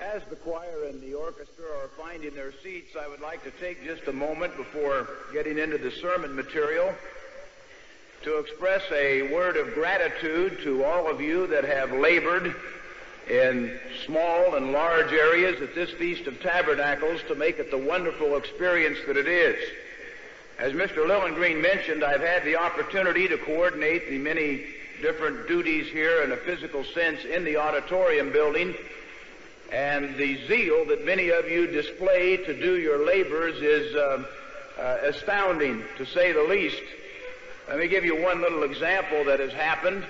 As the choir and the orchestra are finding their seats, I would like to take just a moment before getting into the sermon material to express a word of gratitude to all of you that have labored in small and large areas at this Feast of Tabernacles to make it the wonderful experience that it is. As Mr. Lowengreen mentioned, I've had the opportunity to coordinate the many different duties here in a physical sense in the auditorium building and the zeal that many of you display to do your labors is uh, uh, astounding, to say the least. Let me give you one little example that has happened.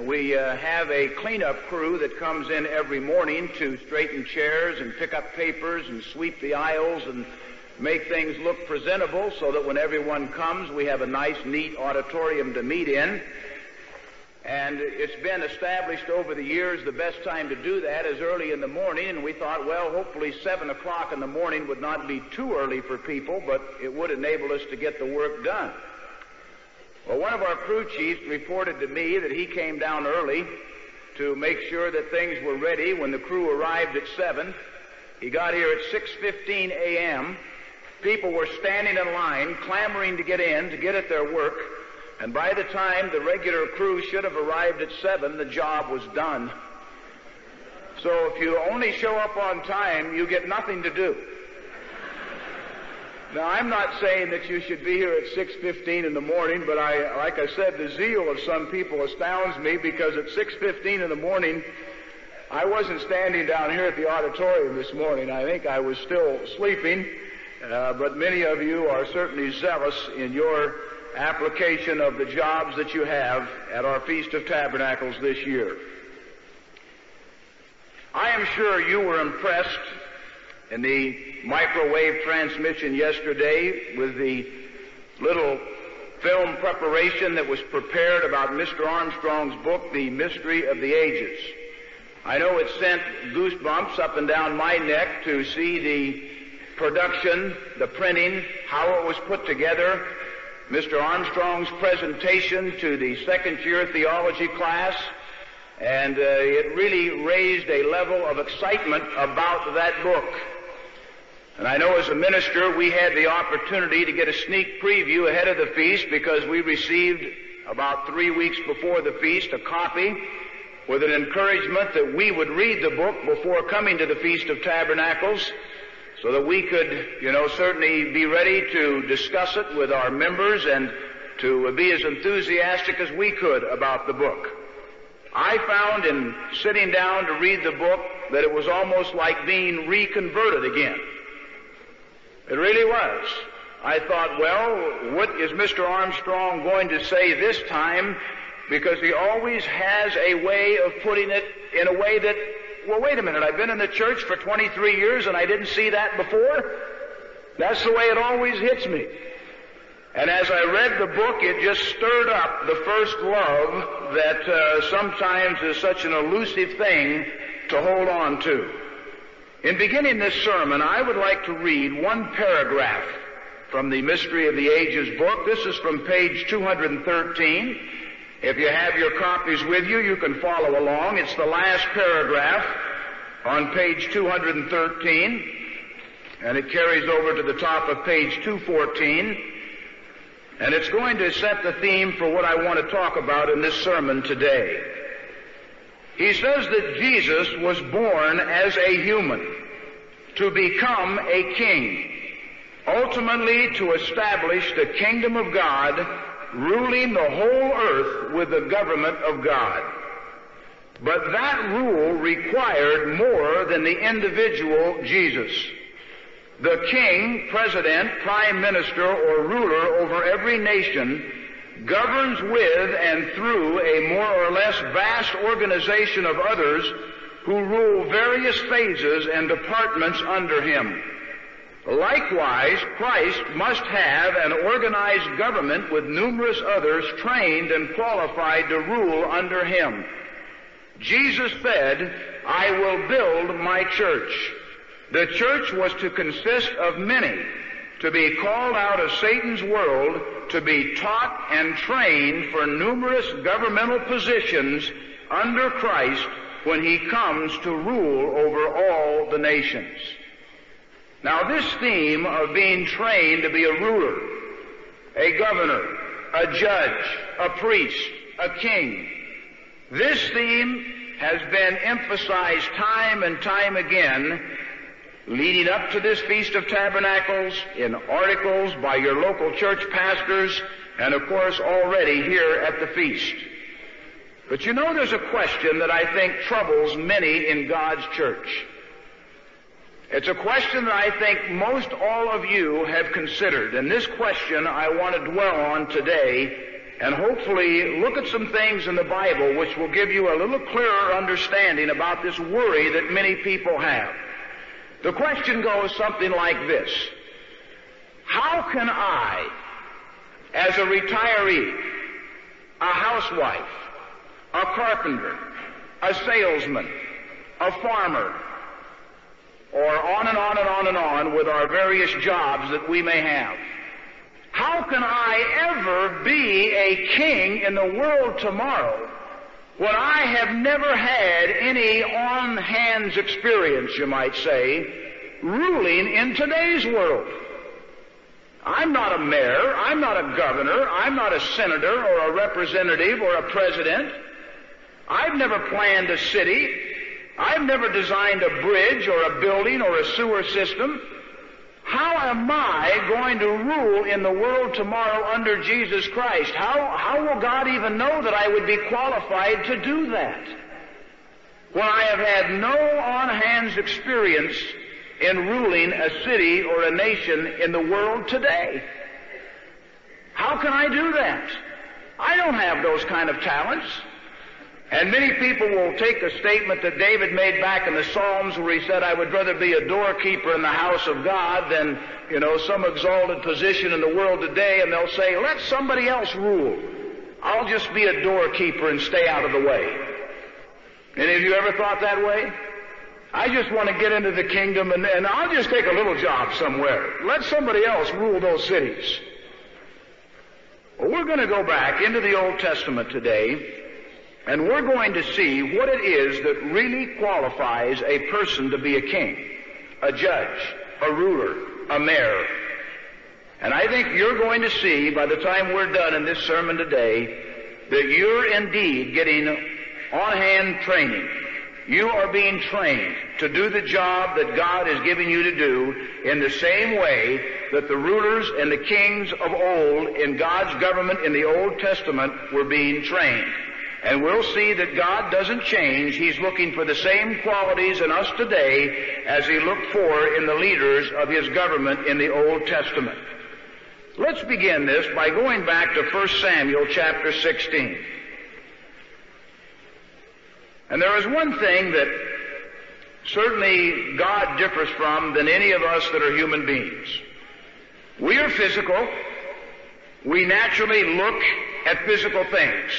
We uh, have a cleanup crew that comes in every morning to straighten chairs and pick up papers and sweep the aisles and make things look presentable so that when everyone comes, we have a nice, neat auditorium to meet in. And it's been established over the years the best time to do that is early in the morning, and we thought, well, hopefully 7 o'clock in the morning would not be too early for people, but it would enable us to get the work done. Well, one of our crew chiefs reported to me that he came down early to make sure that things were ready when the crew arrived at 7. He got here at 6.15 a.m. People were standing in line, clamoring to get in, to get at their work. And by the time the regular crew should have arrived at 7, the job was done. So if you only show up on time, you get nothing to do. Now, I'm not saying that you should be here at 6.15 in the morning, but I, like I said, the zeal of some people astounds me because at 6.15 in the morning, I wasn't standing down here at the auditorium this morning. I think I was still sleeping, uh, but many of you are certainly zealous in your application of the jobs that you have at our Feast of Tabernacles this year. I am sure you were impressed in the microwave transmission yesterday with the little film preparation that was prepared about Mr. Armstrong's book, The Mystery of the Ages. I know it sent goosebumps up and down my neck to see the production, the printing, how it was put together, Mr. Armstrong's presentation to the second year theology class, and uh, it really raised a level of excitement about that book. And I know as a minister we had the opportunity to get a sneak preview ahead of the feast because we received about three weeks before the feast a copy with an encouragement that we would read the book before coming to the Feast of Tabernacles so that we could, you know, certainly be ready to discuss it with our members and to be as enthusiastic as we could about the book. I found in sitting down to read the book that it was almost like being reconverted again. It really was. I thought, well, what is Mr. Armstrong going to say this time? Because he always has a way of putting it in a way that well, wait a minute, I've been in the church for 23 years and I didn't see that before? That's the way it always hits me. And as I read the book, it just stirred up the first love that uh, sometimes is such an elusive thing to hold on to. In beginning this sermon, I would like to read one paragraph from the Mystery of the Ages book. This is from page 213. If you have your copies with you, you can follow along. It's the last paragraph on page 213, and it carries over to the top of page 214, and it's going to set the theme for what I want to talk about in this sermon today. He says that Jesus was born as a human to become a king, ultimately to establish the kingdom of God ruling the whole earth with the government of God. But that rule required more than the individual Jesus. The king, president, prime minister, or ruler over every nation governs with and through a more or less vast organization of others who rule various phases and departments under him. Likewise, Christ must have an organized government with numerous others trained and qualified to rule under him. Jesus said, I will build my church. The church was to consist of many, to be called out of Satan's world, to be taught and trained for numerous governmental positions under Christ when he comes to rule over all the nations. Now this theme of being trained to be a ruler, a governor, a judge, a priest, a king, this theme has been emphasized time and time again leading up to this Feast of Tabernacles in articles by your local church pastors and of course already here at the feast. But you know there's a question that I think troubles many in God's church. It's a question that I think most all of you have considered, and this question I want to dwell on today and hopefully look at some things in the Bible which will give you a little clearer understanding about this worry that many people have. The question goes something like this. How can I, as a retiree, a housewife, a carpenter, a salesman, a farmer, or on and on and on and on with our various jobs that we may have. How can I ever be a king in the world tomorrow when I have never had any on-hands experience, you might say, ruling in today's world? I'm not a mayor, I'm not a governor, I'm not a senator or a representative or a president. I've never planned a city. I've never designed a bridge or a building or a sewer system. How am I going to rule in the world tomorrow under Jesus Christ? How, how will God even know that I would be qualified to do that? When I have had no on-hands experience in ruling a city or a nation in the world today. How can I do that? I don't have those kind of talents. And many people will take a statement that David made back in the Psalms where he said, I would rather be a doorkeeper in the house of God than, you know, some exalted position in the world today, and they'll say, let somebody else rule. I'll just be a doorkeeper and stay out of the way. Any of you ever thought that way? I just want to get into the kingdom and, and I'll just take a little job somewhere. Let somebody else rule those cities. Well, we're going to go back into the Old Testament today and we're going to see what it is that really qualifies a person to be a king, a judge, a ruler, a mayor. And I think you're going to see by the time we're done in this sermon today that you're indeed getting on-hand training. You are being trained to do the job that God is giving you to do in the same way that the rulers and the kings of old in God's government in the Old Testament were being trained. And we'll see that God doesn't change. He's looking for the same qualities in us today as He looked for in the leaders of His government in the Old Testament. Let's begin this by going back to 1 Samuel chapter 16. And there is one thing that certainly God differs from than any of us that are human beings. We are physical. We naturally look at physical things.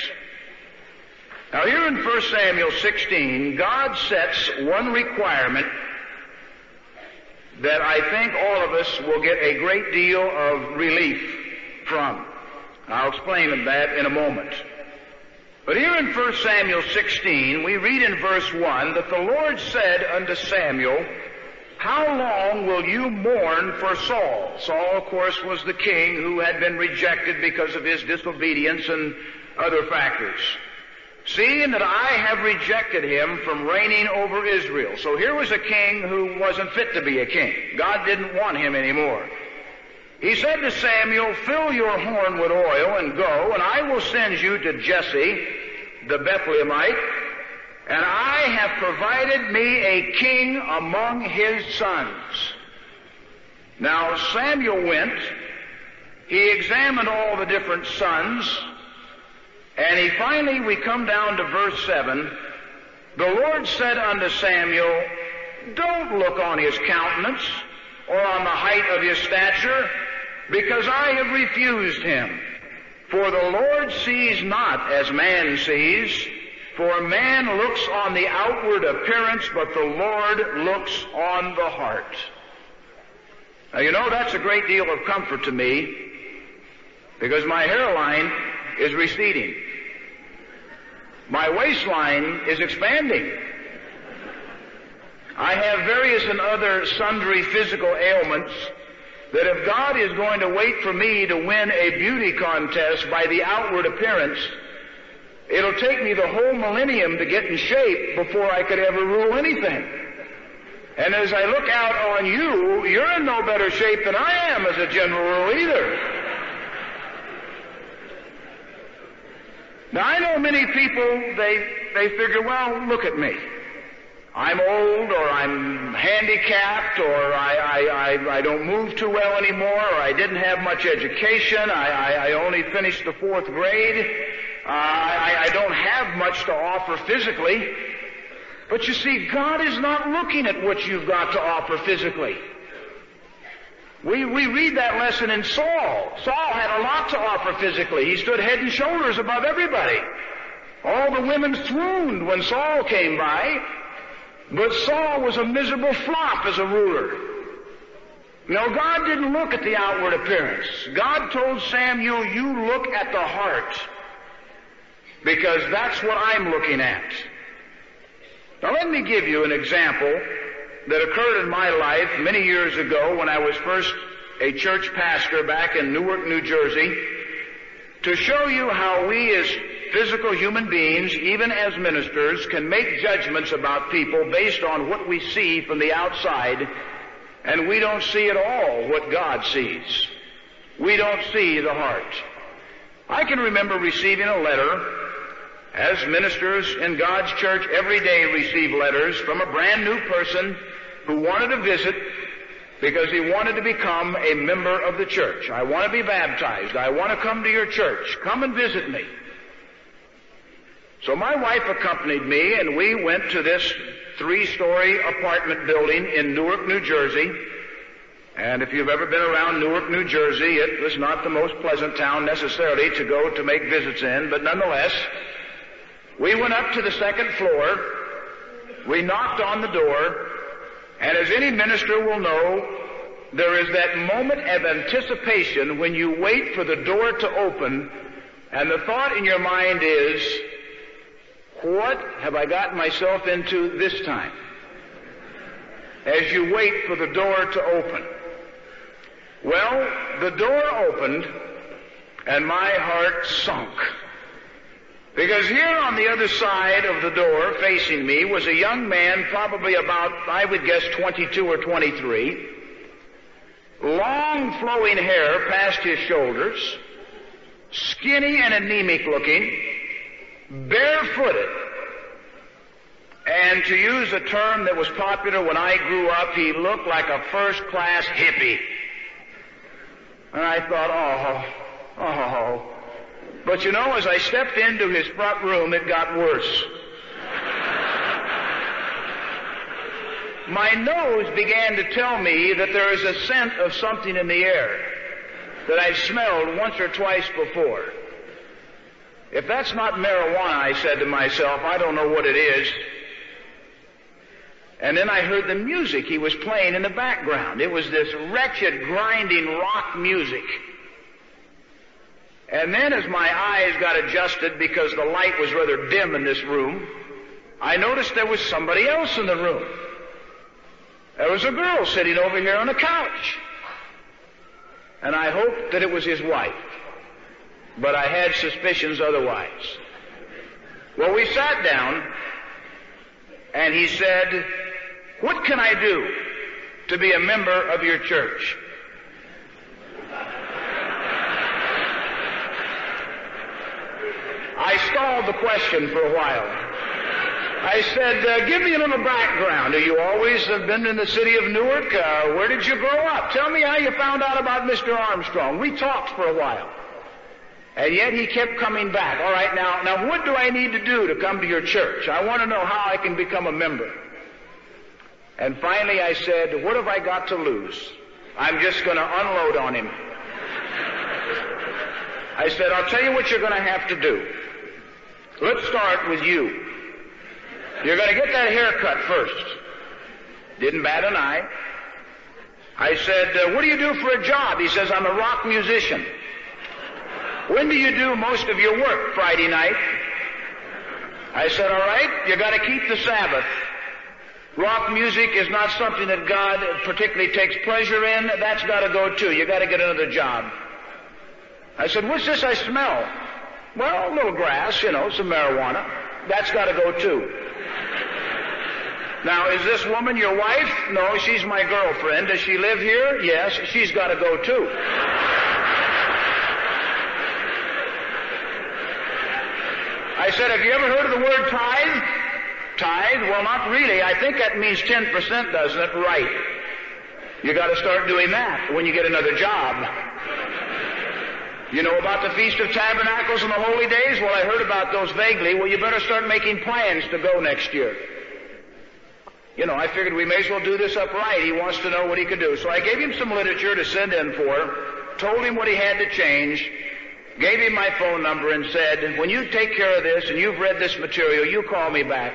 Now here in 1 Samuel 16, God sets one requirement that I think all of us will get a great deal of relief from. I'll explain that in a moment. But here in 1 Samuel 16, we read in verse 1 that the Lord said unto Samuel, How long will you mourn for Saul? Saul, of course, was the king who had been rejected because of his disobedience and other factors seeing that I have rejected him from reigning over Israel. So here was a king who wasn't fit to be a king. God didn't want him anymore. He said to Samuel, Fill your horn with oil and go, and I will send you to Jesse, the Bethlehemite, and I have provided me a king among his sons. Now Samuel went, he examined all the different sons, and he finally, we come down to verse 7. The Lord said unto Samuel, Don't look on his countenance or on the height of his stature, because I have refused him. For the Lord sees not as man sees, for man looks on the outward appearance, but the Lord looks on the heart. Now you know that's a great deal of comfort to me, because my hairline is receding. My waistline is expanding. I have various and other sundry physical ailments that if God is going to wait for me to win a beauty contest by the outward appearance, it'll take me the whole millennium to get in shape before I could ever rule anything. And as I look out on you, you're in no better shape than I am as a general rule either. Now I know many people, they, they figure, well, look at me. I'm old or I'm handicapped or I, I, I, I don't move too well anymore or I didn't have much education. I, I, I only finished the fourth grade. Uh, I, I don't have much to offer physically. But you see, God is not looking at what you've got to offer physically. We, we read that lesson in Saul. Saul had a lot to offer physically. He stood head and shoulders above everybody. All the women swooned when Saul came by. But Saul was a miserable flop as a ruler. No, God didn't look at the outward appearance. God told Samuel, you look at the heart. Because that's what I'm looking at. Now let me give you an example that occurred in my life many years ago when I was first a church pastor back in Newark, New Jersey, to show you how we as physical human beings, even as ministers, can make judgments about people based on what we see from the outside, and we don't see at all what God sees. We don't see the heart. I can remember receiving a letter, as ministers in God's church every day receive letters from a brand new person who wanted to visit because he wanted to become a member of the church. I want to be baptized. I want to come to your church. Come and visit me. So my wife accompanied me and we went to this three-story apartment building in Newark, New Jersey. And if you've ever been around Newark, New Jersey, it was not the most pleasant town necessarily to go to make visits in, but nonetheless, we went up to the second floor, we knocked on the door, and as any minister will know, there is that moment of anticipation when you wait for the door to open, and the thought in your mind is, what have I gotten myself into this time? As you wait for the door to open. Well, the door opened and my heart sunk. Because here on the other side of the door facing me was a young man, probably about, I would guess, 22 or 23. Long flowing hair past his shoulders, skinny and anemic looking, barefooted. And to use a term that was popular when I grew up, he looked like a first class hippie. And I thought, oh, oh. oh. But you know, as I stepped into his front room, it got worse. My nose began to tell me that there is a scent of something in the air that I've smelled once or twice before. If that's not marijuana, I said to myself, I don't know what it is. And then I heard the music he was playing in the background. It was this wretched, grinding rock music. And then as my eyes got adjusted because the light was rather dim in this room, I noticed there was somebody else in the room. There was a girl sitting over here on a couch. And I hoped that it was his wife but I had suspicions otherwise. Well, we sat down, and he said, What can I do to be a member of your church? I stalled the question for a while. I said, uh, give me a little background. Are you always have been in the city of Newark? Uh, where did you grow up? Tell me how you found out about Mr. Armstrong. We talked for a while. And yet he kept coming back. All right, now, now what do I need to do to come to your church? I want to know how I can become a member. And finally I said, what have I got to lose? I'm just going to unload on him. I said, I'll tell you what you're going to have to do. Let's start with you. You're going to get that haircut first. Didn't bat an eye. I said, uh, what do you do for a job? He says, I'm a rock musician. When do you do most of your work? Friday night. I said, all right, you gotta keep the Sabbath. Rock music is not something that God particularly takes pleasure in. That's got to go too. You got to get another job. I said, what's this I smell? Well, a little grass, you know, some marijuana. That's got to go too. Now, is this woman your wife? No, she's my girlfriend. Does she live here? Yes, she's got to go too. I said, have you ever heard of the word tithe? Tithe? Well, not really. I think that means 10%, doesn't it? Right. You got to start doing that when you get another job. You know about the Feast of Tabernacles and the Holy Days? Well, I heard about those vaguely. Well, you better start making plans to go next year. You know, I figured we may as well do this upright. He wants to know what he could do. So I gave him some literature to send in for, told him what he had to change, gave him my phone number and said, when you take care of this and you've read this material, you call me back.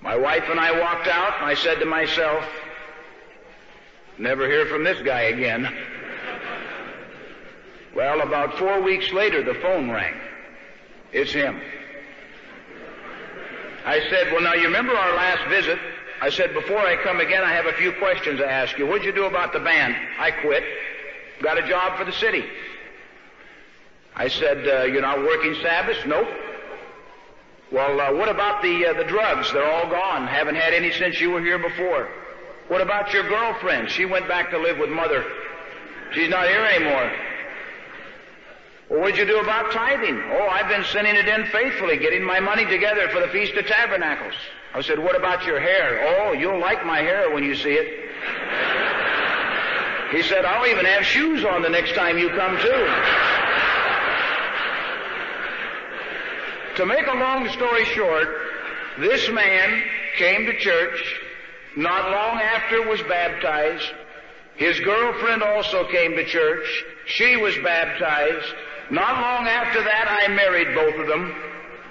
My wife and I walked out and I said to myself, never hear from this guy again. Well, about four weeks later, the phone rang. It's him. I said, well, now you remember our last visit? I said, before I come again, I have a few questions to ask you. What'd you do about the band? I quit. Got a job for the city. I said, uh, you're not working Sabbaths? Nope. Well, uh, what about the uh, the drugs? They're all gone. Haven't had any since you were here before. What about your girlfriend? She went back to live with mother. She's not here anymore. Well, what'd you do about tithing? Oh, I've been sending it in faithfully, getting my money together for the Feast of Tabernacles. I said, what about your hair? Oh, you'll like my hair when you see it. He said, I'll even have shoes on the next time you come too. to make a long story short, this man came to church not long after was baptized. His girlfriend also came to church. She was baptized. Not long after that, I married both of them.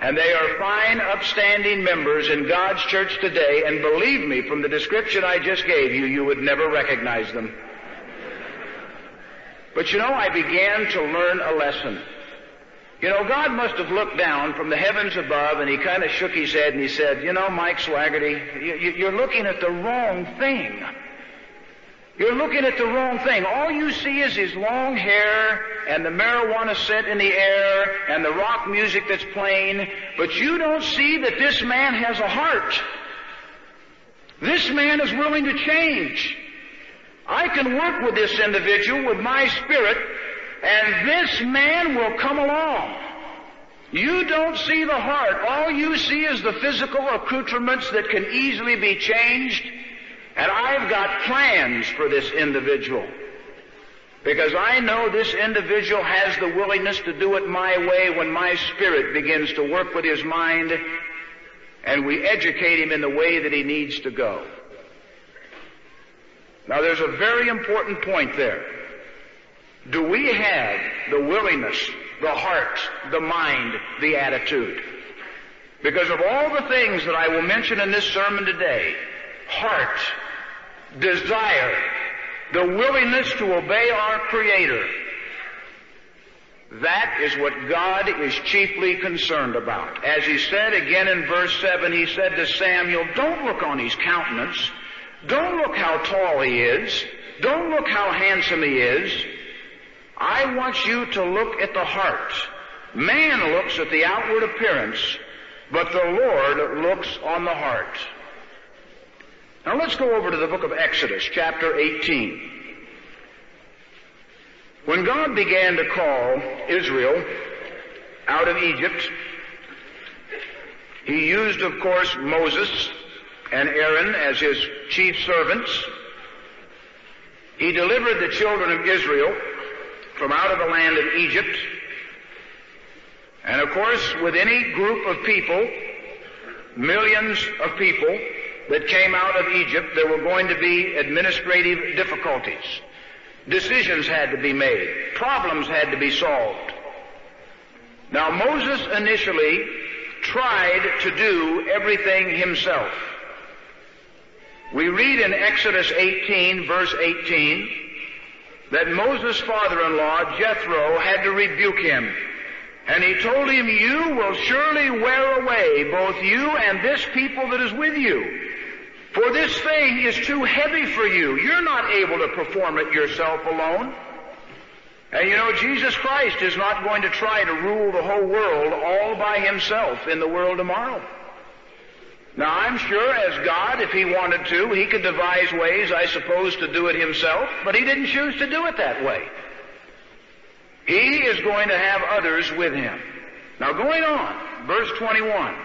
And they are fine, upstanding members in God's church today. And believe me, from the description I just gave you, you would never recognize them. But you know, I began to learn a lesson. You know, God must have looked down from the heavens above and he kind of shook his head and he said, you know, Mike Swagerty, you, are looking at the wrong thing. You're looking at the wrong thing. All you see is his long hair and the marijuana scent in the air and the rock music that's playing, but you don't see that this man has a heart. This man is willing to change. I can work with this individual with my spirit and this man will come along. You don't see the heart. All you see is the physical accoutrements that can easily be changed. And I've got plans for this individual. Because I know this individual has the willingness to do it my way when my spirit begins to work with his mind and we educate him in the way that he needs to go. Now there's a very important point there. Do we have the willingness, the heart, the mind, the attitude? Because of all the things that I will mention in this sermon today, heart, desire, the willingness to obey our Creator, that is what God is chiefly concerned about. As he said again in verse 7, he said to Samuel, don't look on his countenance. Don't look how tall he is. Don't look how handsome he is. I want you to look at the heart. Man looks at the outward appearance, but the Lord looks on the heart. Now let's go over to the book of Exodus, chapter 18. When God began to call Israel out of Egypt, He used, of course, Moses and Aaron as His chief servants. He delivered the children of Israel from out of the land of Egypt. And of course, with any group of people, millions of people that came out of Egypt, there were going to be administrative difficulties. Decisions had to be made. Problems had to be solved. Now Moses initially tried to do everything himself. We read in Exodus 18 verse 18, that Moses' father-in-law, Jethro, had to rebuke him. And he told him, you will surely wear away both you and this people that is with you. For this thing is too heavy for you. You're not able to perform it yourself alone. And you know, Jesus Christ is not going to try to rule the whole world all by himself in the world tomorrow. Now, I'm sure as God, if He wanted to, He could devise ways, I suppose, to do it Himself, but He didn't choose to do it that way. He is going to have others with Him. Now, going on, verse 21.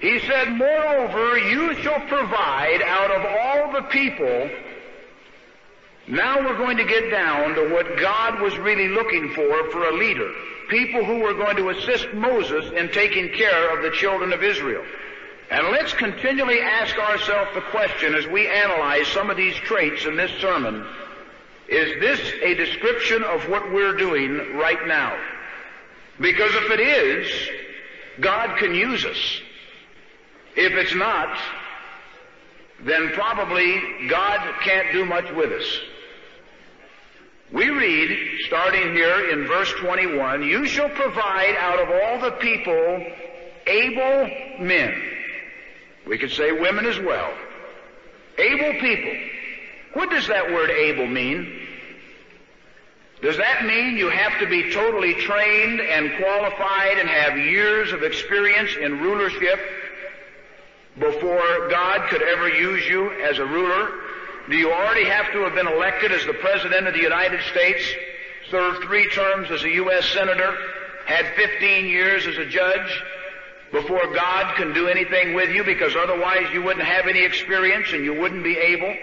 He said, Moreover, you shall provide out of all the people. Now we're going to get down to what God was really looking for for a leader. People who were going to assist Moses in taking care of the children of Israel. And let's continually ask ourselves the question as we analyze some of these traits in this sermon, is this a description of what we're doing right now? Because if it is, God can use us. If it's not, then probably God can't do much with us. We read, starting here in verse 21, You shall provide out of all the people able men we could say women as well. Able people. What does that word able mean? Does that mean you have to be totally trained and qualified and have years of experience in rulership before God could ever use you as a ruler? Do you already have to have been elected as the President of the United States, served three terms as a U.S. Senator, had 15 years as a judge, before God can do anything with you because otherwise you wouldn't have any experience and you wouldn't be able.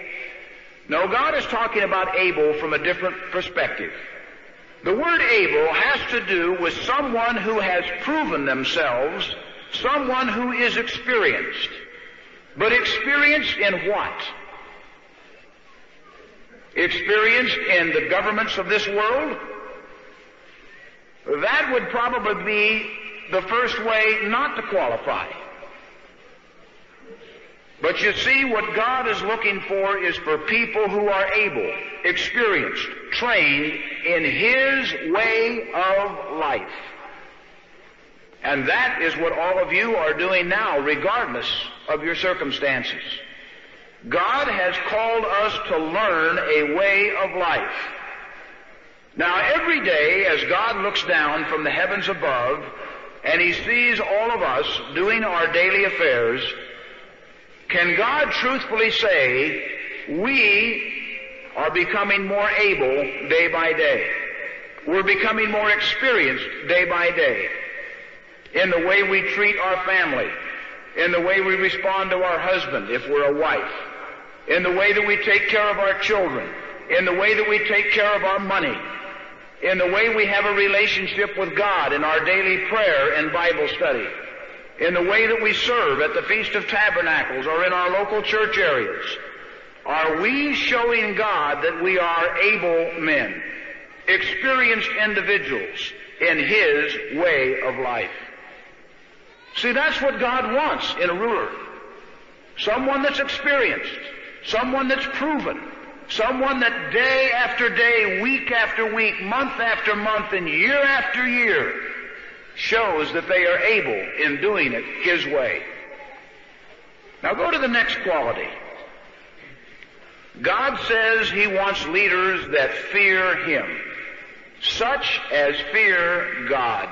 No, God is talking about able from a different perspective. The word able has to do with someone who has proven themselves, someone who is experienced. But experienced in what? Experienced in the governments of this world? That would probably be the first way not to qualify. But you see, what God is looking for is for people who are able, experienced, trained in His way of life. And that is what all of you are doing now, regardless of your circumstances. God has called us to learn a way of life. Now, every day, as God looks down from the heavens above, and He sees all of us doing our daily affairs, can God truthfully say, we are becoming more able day by day? We're becoming more experienced day by day in the way we treat our family, in the way we respond to our husband if we're a wife, in the way that we take care of our children, in the way that we take care of our money, in the way we have a relationship with God in our daily prayer and Bible study, in the way that we serve at the Feast of Tabernacles or in our local church areas, are we showing God that we are able men, experienced individuals in His way of life? See, that's what God wants in a ruler. Someone that's experienced, someone that's proven, Someone that day after day, week after week, month after month, and year after year shows that they are able in doing it His way. Now go to the next quality. God says He wants leaders that fear Him, such as fear God.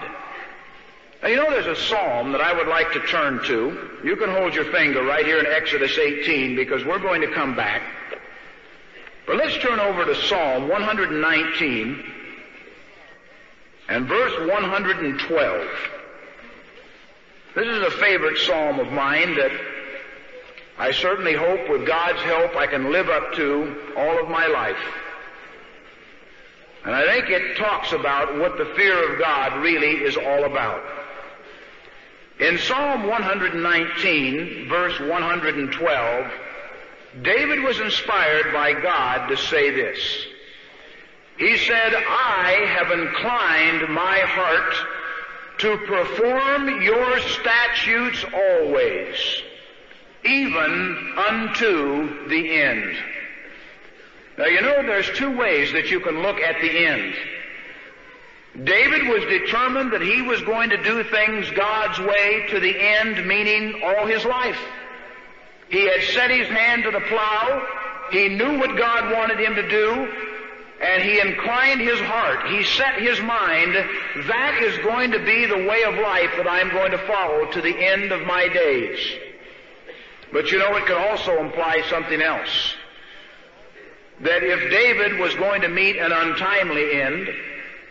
Now you know there's a psalm that I would like to turn to. You can hold your finger right here in Exodus 18 because we're going to come back. But let's turn over to Psalm 119 and verse 112. This is a favorite psalm of mine that I certainly hope with God's help I can live up to all of my life. And I think it talks about what the fear of God really is all about. In Psalm 119, verse 112, David was inspired by God to say this. He said, I have inclined my heart to perform your statutes always, even unto the end. Now you know there's two ways that you can look at the end. David was determined that he was going to do things God's way to the end, meaning all his life. He had set his hand to the plow. He knew what God wanted him to do. And he inclined his heart. He set his mind, that is going to be the way of life that I'm going to follow to the end of my days. But you know, it can also imply something else. That if David was going to meet an untimely end,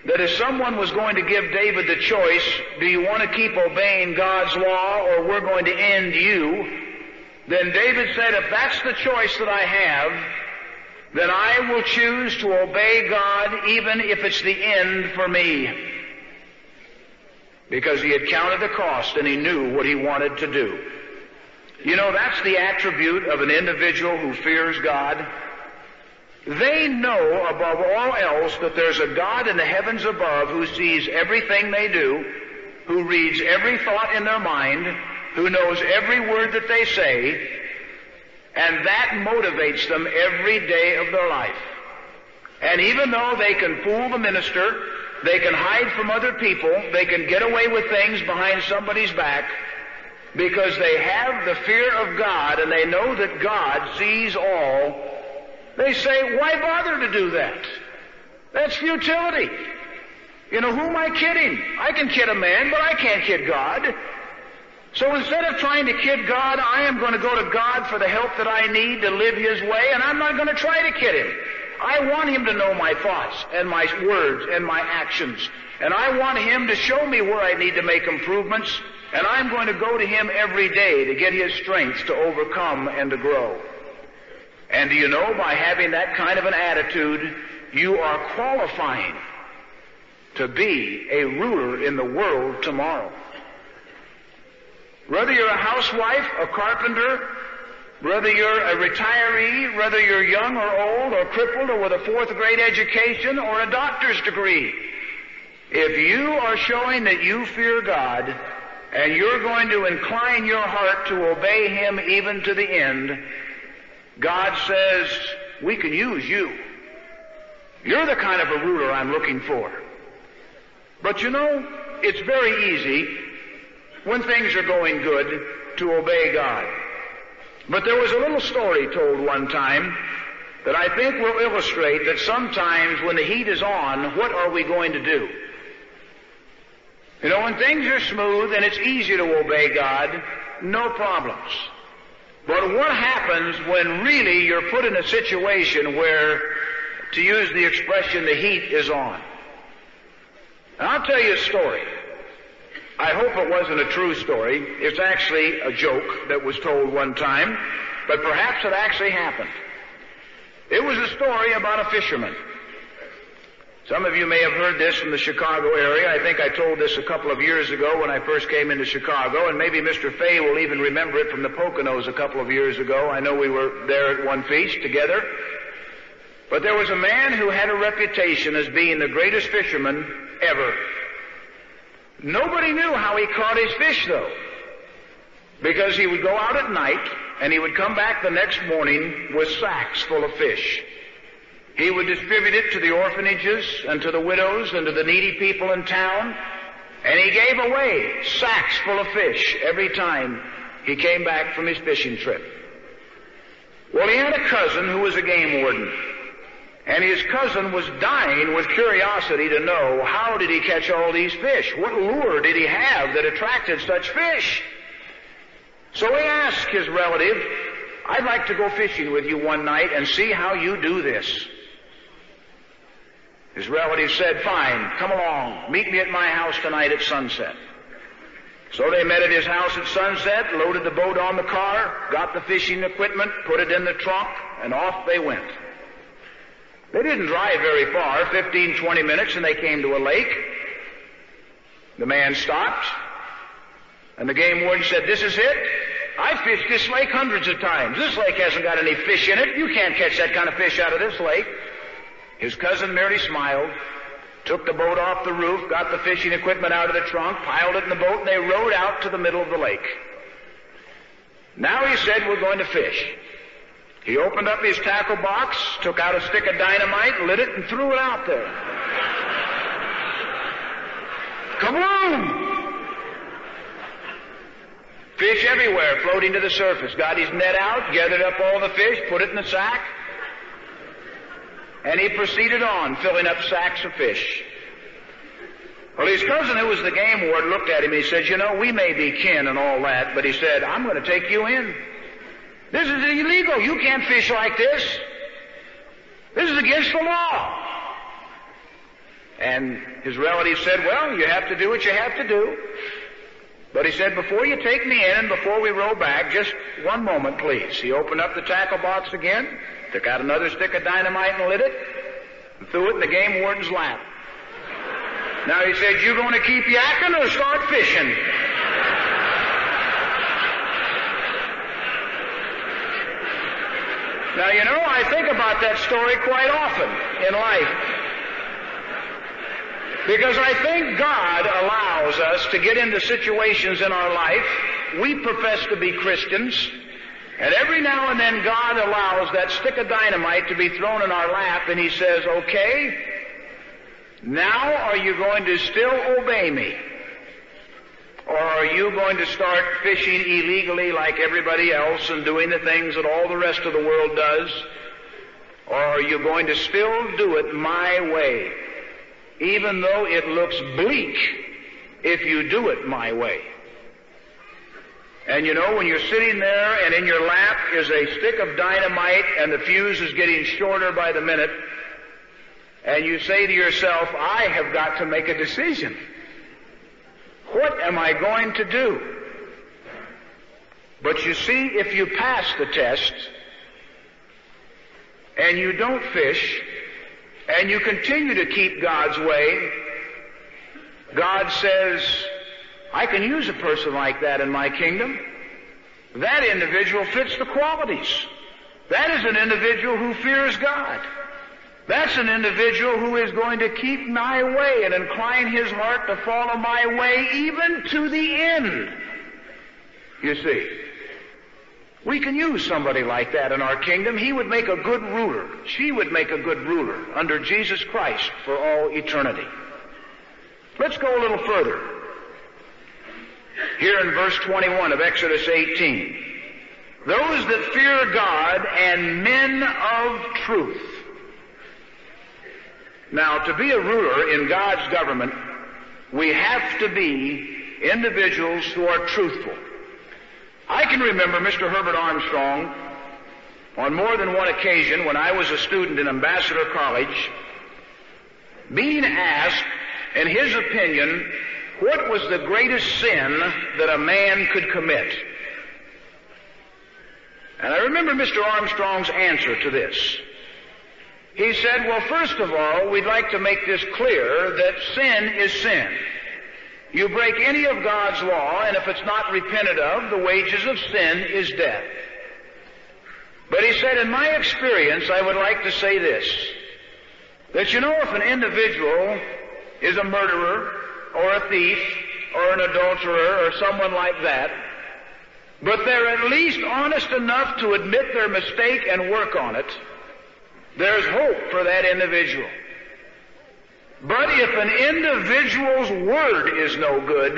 that if someone was going to give David the choice, do you want to keep obeying God's law or we're going to end you? Then David said, if that's the choice that I have, then I will choose to obey God even if it's the end for me. Because he had counted the cost and he knew what he wanted to do. You know, that's the attribute of an individual who fears God. They know above all else that there's a God in the heavens above who sees everything they do, who reads every thought in their mind, who knows every word that they say, and that motivates them every day of their life. And even though they can fool the minister, they can hide from other people, they can get away with things behind somebody's back, because they have the fear of God and they know that God sees all, they say, why bother to do that? That's futility. You know, who am I kidding? I can kid a man, but I can't kid God. So instead of trying to kid God, I am going to go to God for the help that I need to live His way, and I'm not going to try to kid Him. I want Him to know my thoughts and my words and my actions. And I want Him to show me where I need to make improvements, and I'm going to go to Him every day to get His strength to overcome and to grow. And do you know, by having that kind of an attitude, you are qualifying to be a ruler in the world tomorrow. Whether you're a housewife, a carpenter, whether you're a retiree, whether you're young or old or crippled or with a fourth grade education or a doctor's degree, if you are showing that you fear God and you're going to incline your heart to obey Him even to the end, God says, we can use you. You're the kind of a ruler I'm looking for. But you know, it's very easy when things are going good to obey God. But there was a little story told one time that I think will illustrate that sometimes when the heat is on, what are we going to do? You know, when things are smooth and it's easy to obey God, no problems. But what happens when really you're put in a situation where, to use the expression, the heat is on? And I'll tell you a story. I hope it wasn't a true story. It's actually a joke that was told one time, but perhaps it actually happened. It was a story about a fisherman. Some of you may have heard this from the Chicago area. I think I told this a couple of years ago when I first came into Chicago, and maybe Mr. Fay will even remember it from the Poconos a couple of years ago. I know we were there at one feast together. But there was a man who had a reputation as being the greatest fisherman ever. Nobody knew how he caught his fish, though. Because he would go out at night and he would come back the next morning with sacks full of fish. He would distribute it to the orphanages and to the widows and to the needy people in town. And he gave away sacks full of fish every time he came back from his fishing trip. Well, he had a cousin who was a game warden. And his cousin was dying with curiosity to know how did he catch all these fish? What lure did he have that attracted such fish? So he asked his relative, I'd like to go fishing with you one night and see how you do this. His relative said, fine, come along, meet me at my house tonight at sunset. So they met at his house at sunset, loaded the boat on the car, got the fishing equipment, put it in the trunk, and off they went. They didn't drive very far, 15, 20 minutes, and they came to a lake. The man stopped, and the game warden said, This is it? I've fished this lake hundreds of times. This lake hasn't got any fish in it. You can't catch that kind of fish out of this lake. His cousin merely smiled, took the boat off the roof, got the fishing equipment out of the trunk, piled it in the boat, and they rowed out to the middle of the lake. Now he said, We're going to fish. He opened up his tackle box, took out a stick of dynamite, lit it, and threw it out there. Come Kaboom! Fish everywhere floating to the surface. Got his net out, gathered up all the fish, put it in the sack, and he proceeded on, filling up sacks of fish. Well, his cousin, who was the game ward, looked at him he said, You know, we may be kin and all that, but he said, I'm going to take you in. This is illegal. You can't fish like this. This is against the law. And his relative said, Well, you have to do what you have to do. But he said, Before you take me in and before we row back, just one moment, please. He opened up the tackle box again, took out another stick of dynamite and lit it, and threw it in the game warden's lap. Now he said, You going to keep yakking or start fishing? Now, you know, I think about that story quite often in life. Because I think God allows us to get into situations in our life. We profess to be Christians. And every now and then God allows that stick of dynamite to be thrown in our lap and He says, okay, now are you going to still obey me? Or are you going to start fishing illegally like everybody else and doing the things that all the rest of the world does? Or are you going to still do it my way? Even though it looks bleak if you do it my way. And you know, when you're sitting there and in your lap is a stick of dynamite and the fuse is getting shorter by the minute, and you say to yourself, I have got to make a decision. What am I going to do? But you see, if you pass the test and you don't fish and you continue to keep God's way, God says, I can use a person like that in my kingdom. That individual fits the qualities. That is an individual who fears God. That's an individual who is going to keep my way and incline his heart to follow my way even to the end. You see, we can use somebody like that in our kingdom. He would make a good ruler. She would make a good ruler under Jesus Christ for all eternity. Let's go a little further. Here in verse 21 of Exodus 18. Those that fear God and men of truth now, to be a ruler in God's government, we have to be individuals who are truthful. I can remember Mr. Herbert Armstrong on more than one occasion when I was a student in Ambassador College being asked, in his opinion, what was the greatest sin that a man could commit? And I remember Mr. Armstrong's answer to this. He said, well, first of all, we'd like to make this clear that sin is sin. You break any of God's law, and if it's not repented of, the wages of sin is death. But he said, in my experience, I would like to say this, that you know if an individual is a murderer, or a thief, or an adulterer, or someone like that, but they're at least honest enough to admit their mistake and work on it, there's hope for that individual. But if an individual's word is no good,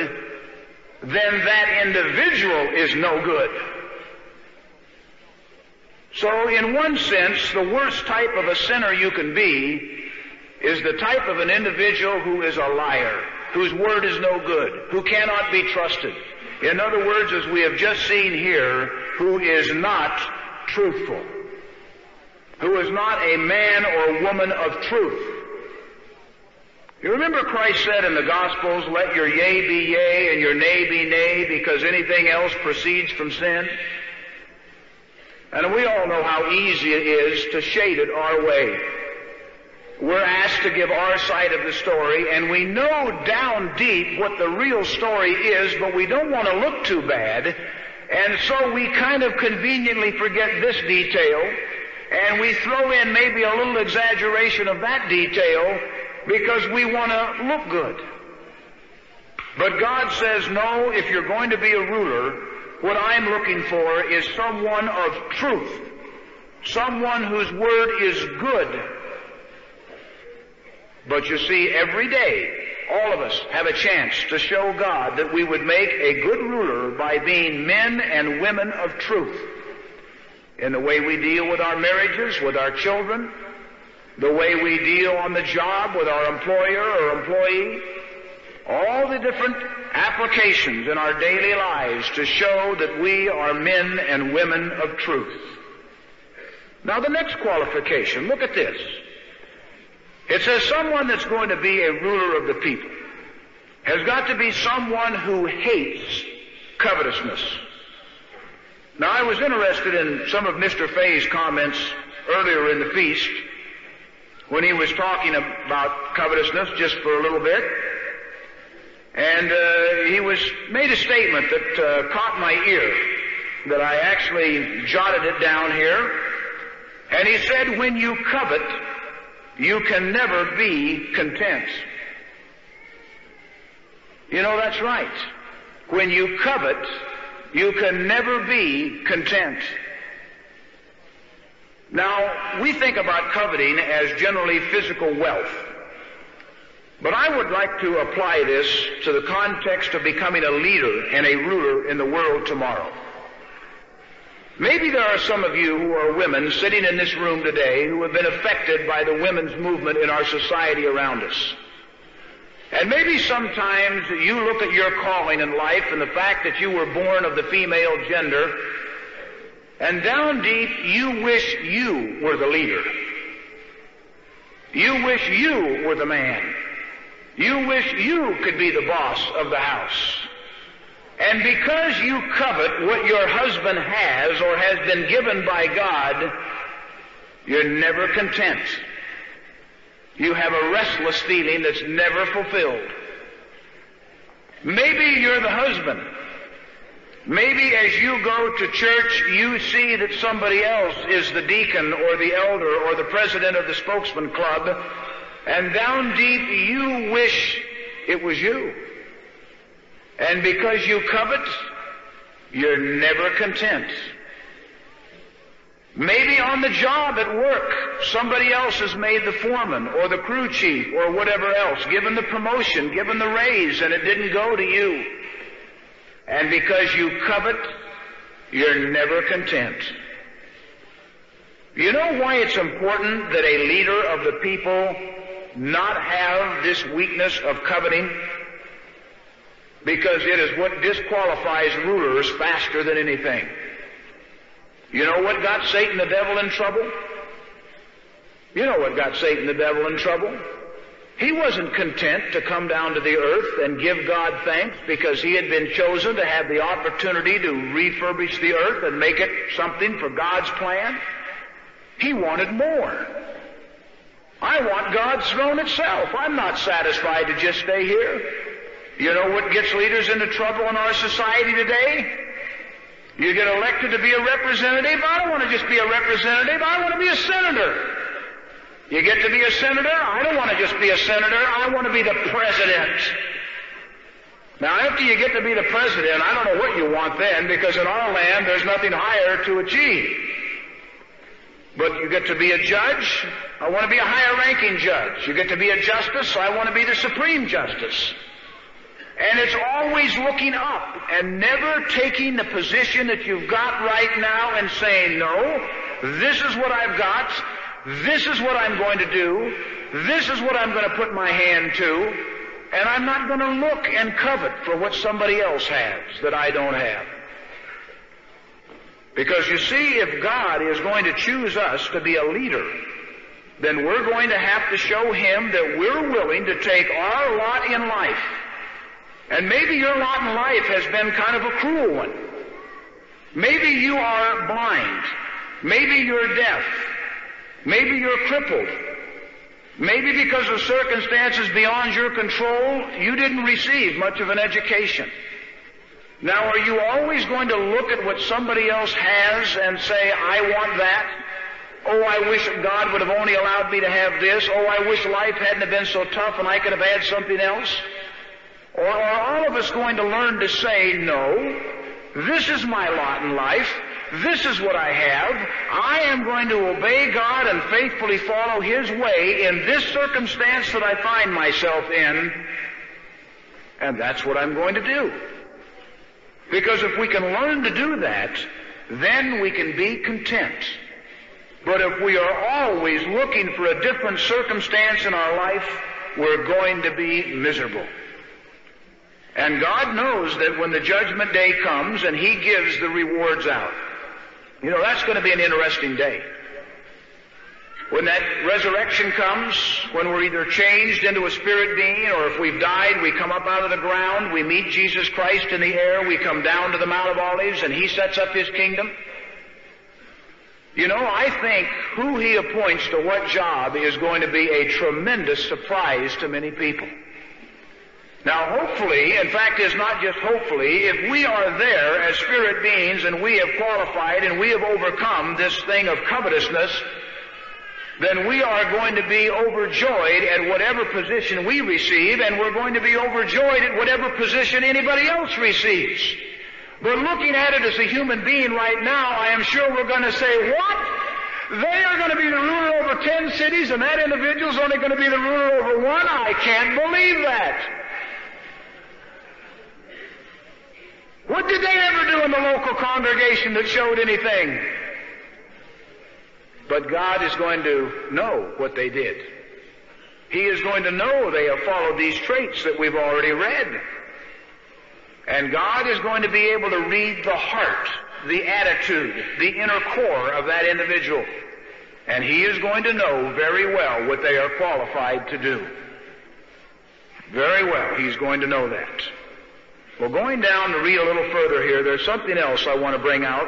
then that individual is no good. So in one sense, the worst type of a sinner you can be is the type of an individual who is a liar, whose word is no good, who cannot be trusted. In other words, as we have just seen here, who is not truthful who is not a man or woman of truth. You remember Christ said in the Gospels, let your yea be yea and your nay be nay because anything else proceeds from sin? And we all know how easy it is to shade it our way. We're asked to give our side of the story, and we know down deep what the real story is, but we don't want to look too bad, and so we kind of conveniently forget this detail, and we throw in maybe a little exaggeration of that detail because we want to look good. But God says, no, if you're going to be a ruler, what I'm looking for is someone of truth. Someone whose word is good. But you see, every day, all of us have a chance to show God that we would make a good ruler by being men and women of truth in the way we deal with our marriages, with our children, the way we deal on the job with our employer or employee, all the different applications in our daily lives to show that we are men and women of truth. Now the next qualification, look at this. It says someone that's going to be a ruler of the people has got to be someone who hates covetousness. Now I was interested in some of Mr. Fay's comments earlier in the feast when he was talking about covetousness just for a little bit. And uh, he was made a statement that uh, caught my ear, that I actually jotted it down here. And he said, when you covet, you can never be content. You know, that's right. When you covet, you can never be content. Now, we think about coveting as generally physical wealth. But I would like to apply this to the context of becoming a leader and a ruler in the world tomorrow. Maybe there are some of you who are women sitting in this room today who have been affected by the women's movement in our society around us. And maybe sometimes you look at your calling in life and the fact that you were born of the female gender, and down deep you wish you were the leader. You wish you were the man. You wish you could be the boss of the house. And because you covet what your husband has or has been given by God, you're never content. You have a restless feeling that's never fulfilled. Maybe you're the husband. Maybe as you go to church, you see that somebody else is the deacon or the elder or the president of the spokesman club, and down deep you wish it was you. And because you covet, you're never content. Maybe on the job at work, somebody else has made the foreman or the crew chief or whatever else, given the promotion, given the raise, and it didn't go to you. And because you covet, you're never content. You know why it's important that a leader of the people not have this weakness of coveting? Because it is what disqualifies rulers faster than anything. You know what got Satan the devil in trouble? You know what got Satan the devil in trouble? He wasn't content to come down to the earth and give God thanks because he had been chosen to have the opportunity to refurbish the earth and make it something for God's plan. He wanted more. I want God's throne itself. I'm not satisfied to just stay here. You know what gets leaders into trouble in our society today? You get elected to be a representative. I don't want to just be a representative. I want to be a senator. You get to be a senator. I don't want to just be a senator. I want to be the president. Now, after you get to be the president, I don't know what you want then, because in our land there's nothing higher to achieve. But you get to be a judge. I want to be a higher ranking judge. You get to be a justice. I want to be the supreme justice. And it's always looking up and never taking the position that you've got right now and saying, no, this is what I've got. This is what I'm going to do. This is what I'm going to put my hand to. And I'm not going to look and covet for what somebody else has that I don't have. Because you see, if God is going to choose us to be a leader, then we're going to have to show Him that we're willing to take our lot in life and maybe your lot in life has been kind of a cruel one. Maybe you are blind. Maybe you're deaf. Maybe you're crippled. Maybe because of circumstances beyond your control, you didn't receive much of an education. Now, are you always going to look at what somebody else has and say, I want that? Oh, I wish God would have only allowed me to have this. Oh, I wish life hadn't have been so tough and I could have had something else. Or are all of us going to learn to say, no, this is my lot in life. This is what I have. I am going to obey God and faithfully follow His way in this circumstance that I find myself in, And that's what I'm going to do. Because if we can learn to do that, then we can be content. But if we are always looking for a different circumstance in our life, we're going to be miserable. And God knows that when the judgment day comes and He gives the rewards out, you know, that's going to be an interesting day. When that resurrection comes, when we're either changed into a spirit being, or if we've died, we come up out of the ground, we meet Jesus Christ in the air, we come down to the Mount of Olives, and He sets up His kingdom. You know, I think who He appoints to what job is going to be a tremendous surprise to many people. Now, hopefully, in fact, it's not just hopefully, if we are there as spirit beings and we have qualified and we have overcome this thing of covetousness, then we are going to be overjoyed at whatever position we receive, and we're going to be overjoyed at whatever position anybody else receives. But looking at it as a human being right now, I am sure we're going to say, what? They are going to be the ruler over ten cities, and that individual's only going to be the ruler over one? I can't believe that. What did they ever do in the local congregation that showed anything? But God is going to know what they did. He is going to know they have followed these traits that we've already read. And God is going to be able to read the heart, the attitude, the inner core of that individual. And He is going to know very well what they are qualified to do. Very well, He's going to know that. Well, going down to read a little further here, there's something else I want to bring out.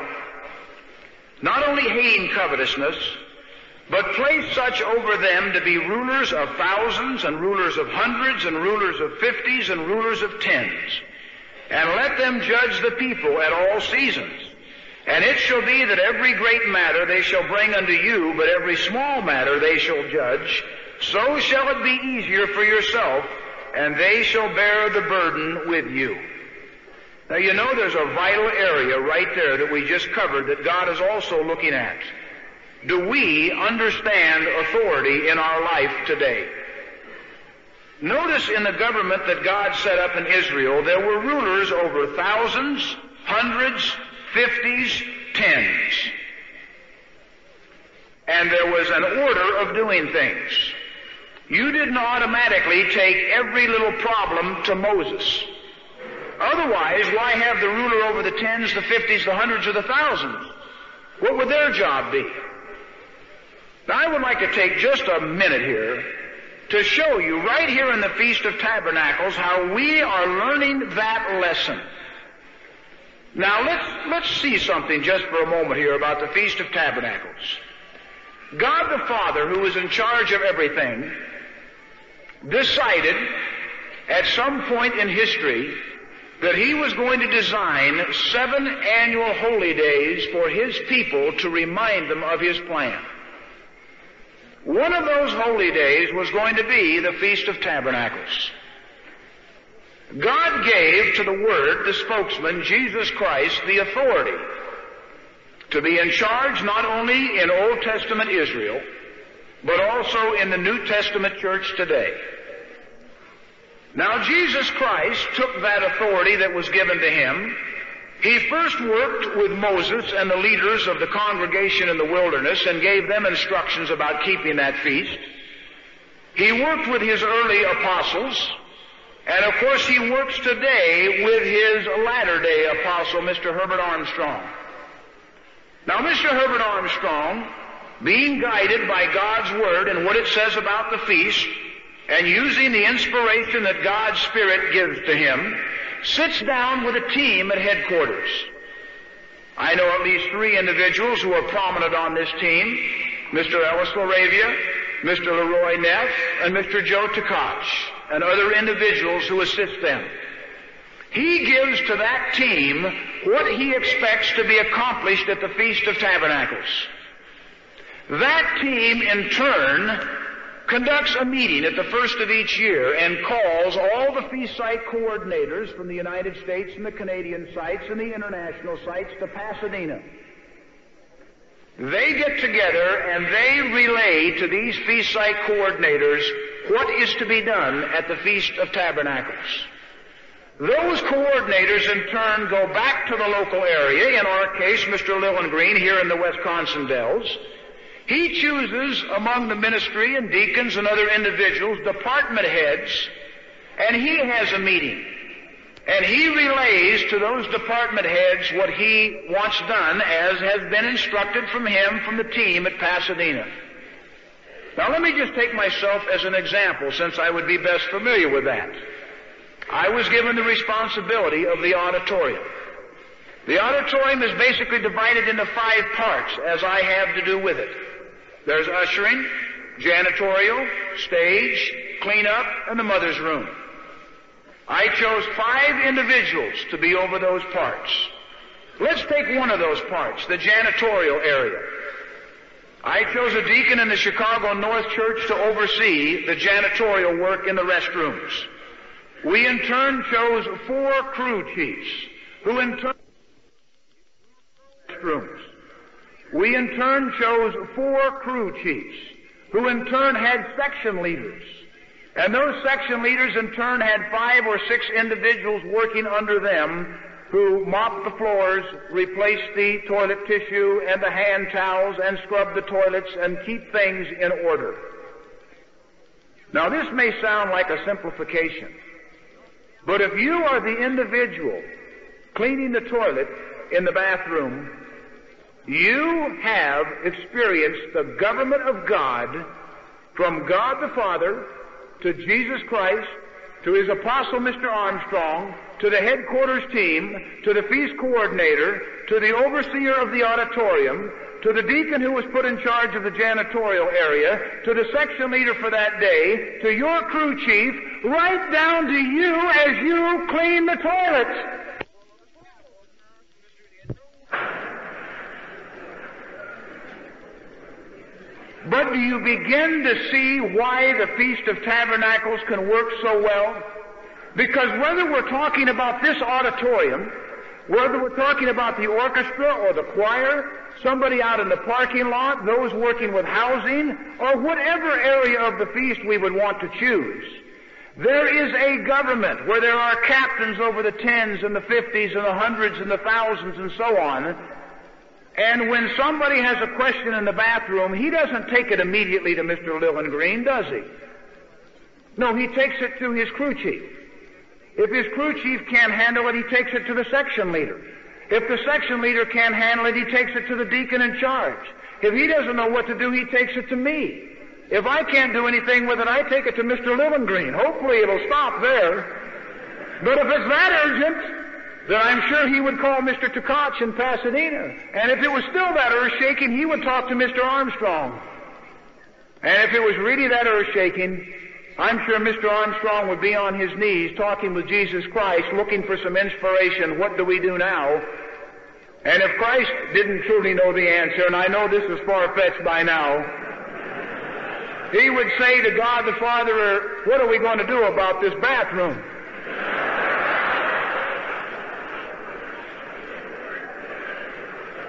Not only hating covetousness, but place such over them to be rulers of thousands and rulers of hundreds and rulers of fifties and rulers of tens. And let them judge the people at all seasons. And it shall be that every great matter they shall bring unto you, but every small matter they shall judge. So shall it be easier for yourself, and they shall bear the burden with you. Now you know there's a vital area right there that we just covered that God is also looking at. Do we understand authority in our life today? Notice in the government that God set up in Israel, there were rulers over thousands, hundreds, fifties, tens. And there was an order of doing things. You didn't automatically take every little problem to Moses. Otherwise, why have the ruler over the tens, the fifties, the hundreds, or the thousands? What would their job be? Now, I would like to take just a minute here to show you right here in the Feast of Tabernacles how we are learning that lesson. Now let's, let's see something just for a moment here about the Feast of Tabernacles. God the Father, who is in charge of everything, decided at some point in history that he was going to design seven annual holy days for his people to remind them of his plan. One of those holy days was going to be the Feast of Tabernacles. God gave to the Word, the spokesman, Jesus Christ, the authority to be in charge not only in Old Testament Israel, but also in the New Testament church today. Now Jesus Christ took that authority that was given to him. He first worked with Moses and the leaders of the congregation in the wilderness and gave them instructions about keeping that feast. He worked with his early apostles, and of course he works today with his latter day apostle, Mr. Herbert Armstrong. Now Mr. Herbert Armstrong, being guided by God's Word and what it says about the feast, and using the inspiration that God's Spirit gives to him, sits down with a team at headquarters. I know at least three individuals who are prominent on this team, Mr. Ellis LaRavia, Mr. Leroy Neff, and Mr. Joe Tkach, and other individuals who assist them. He gives to that team what he expects to be accomplished at the Feast of Tabernacles. That team, in turn, conducts a meeting at the first of each year and calls all the feast site coordinators from the United States and the Canadian sites and the international sites to Pasadena. They get together and they relay to these feast site coordinators what is to be done at the Feast of Tabernacles. Those coordinators in turn go back to the local area, in our case, Mr. Lowengreen here in the Wisconsin Dells. He chooses among the ministry and deacons and other individuals, department heads, and he has a meeting. And he relays to those department heads what he wants done as has been instructed from him from the team at Pasadena. Now let me just take myself as an example since I would be best familiar with that. I was given the responsibility of the auditorium. The auditorium is basically divided into five parts as I have to do with it. There's ushering, janitorial, stage, cleanup, and the mother's room. I chose five individuals to be over those parts. Let's take one of those parts, the janitorial area. I chose a deacon in the Chicago North Church to oversee the janitorial work in the restrooms. We in turn chose four crew chiefs, who in turn restrooms. We in turn chose four crew chiefs, who in turn had section leaders. And those section leaders in turn had five or six individuals working under them who mopped the floors, replaced the toilet tissue and the hand towels and scrubbed the toilets and keep things in order. Now this may sound like a simplification, but if you are the individual cleaning the toilet in the bathroom, you have experienced the government of God from God the Father to Jesus Christ, to his apostle Mr. Armstrong, to the headquarters team, to the feast coordinator, to the overseer of the auditorium, to the deacon who was put in charge of the janitorial area, to the section leader for that day, to your crew chief, right down to you as you clean the toilets. But do you begin to see why the Feast of Tabernacles can work so well? Because whether we're talking about this auditorium, whether we're talking about the orchestra or the choir, somebody out in the parking lot, those working with housing, or whatever area of the feast we would want to choose, there is a government where there are captains over the tens and the fifties and the hundreds and the thousands and so on, and when somebody has a question in the bathroom, he doesn't take it immediately to Mr. Lowengreen, does he? No, he takes it to his crew chief. If his crew chief can't handle it, he takes it to the section leader. If the section leader can't handle it, he takes it to the deacon in charge. If he doesn't know what to do, he takes it to me. If I can't do anything with it, I take it to Mr. Lowengreen. Hopefully it'll stop there. But if it's that urgent, then I'm sure he would call Mr. Tkach in Pasadena. And if it was still that earth shaking, he would talk to Mr. Armstrong. And if it was really that earth shaking, I'm sure Mr. Armstrong would be on his knees talking with Jesus Christ, looking for some inspiration. What do we do now? And if Christ didn't truly know the answer, and I know this is far-fetched by now, he would say to God the Father, what are we going to do about this bathroom?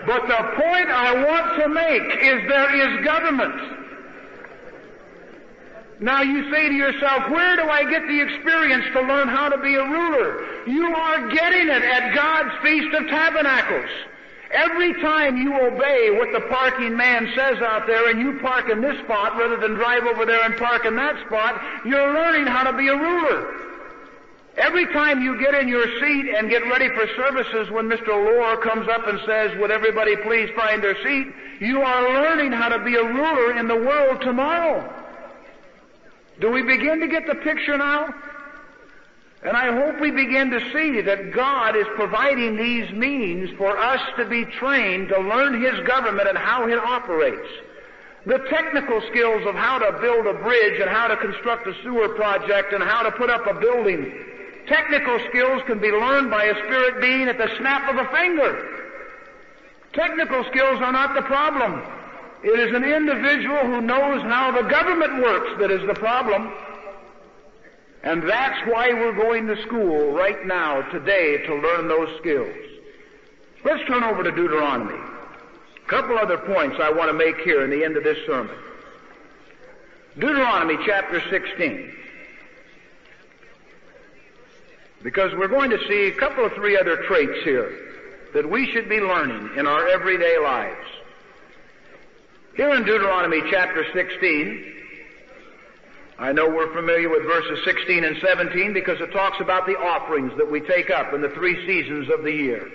But the point I want to make is there is government. Now you say to yourself, where do I get the experience to learn how to be a ruler? You are getting it at God's Feast of Tabernacles. Every time you obey what the parking man says out there and you park in this spot rather than drive over there and park in that spot, you're learning how to be a ruler. Every time you get in your seat and get ready for services when Mr. Lohr comes up and says, would everybody please find their seat, you are learning how to be a ruler in the world tomorrow. Do we begin to get the picture now? And I hope we begin to see that God is providing these means for us to be trained to learn His government and how it operates. The technical skills of how to build a bridge and how to construct a sewer project and how to put up a building Technical skills can be learned by a spirit being at the snap of a finger. Technical skills are not the problem. It is an individual who knows how the government works that is the problem. And that's why we're going to school right now, today, to learn those skills. Let's turn over to Deuteronomy. A couple other points I want to make here in the end of this sermon. Deuteronomy chapter 16. Because we're going to see a couple of three other traits here that we should be learning in our everyday lives. Here in Deuteronomy chapter 16, I know we're familiar with verses 16 and 17 because it talks about the offerings that we take up in the three seasons of the year.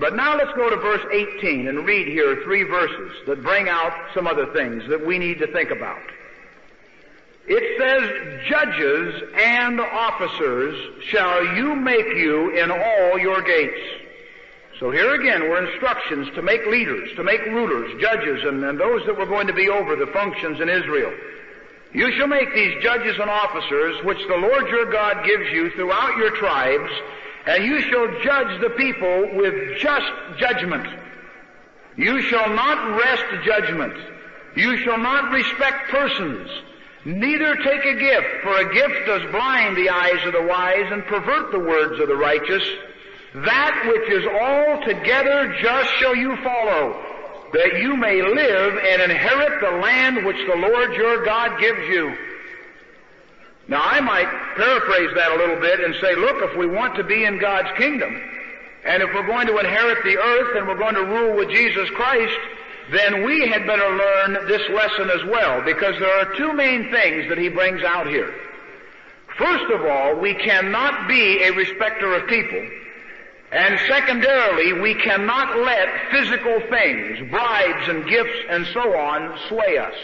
But now let's go to verse 18 and read here three verses that bring out some other things that we need to think about. It says, Judges and officers shall you make you in all your gates. So here again were instructions to make leaders, to make rulers, judges, and, and those that were going to be over the functions in Israel. You shall make these judges and officers, which the Lord your God gives you throughout your tribes, and you shall judge the people with just judgment. You shall not rest judgment. You shall not respect persons. Neither take a gift, for a gift does blind the eyes of the wise and pervert the words of the righteous. That which is altogether just shall you follow, that you may live and inherit the land which the Lord your God gives you. Now I might paraphrase that a little bit and say, look, if we want to be in God's kingdom, and if we're going to inherit the earth and we're going to rule with Jesus Christ, then we had better learn this lesson as well, because there are two main things that he brings out here. First of all, we cannot be a respecter of people. And secondarily, we cannot let physical things, bribes and gifts and so on, sway us.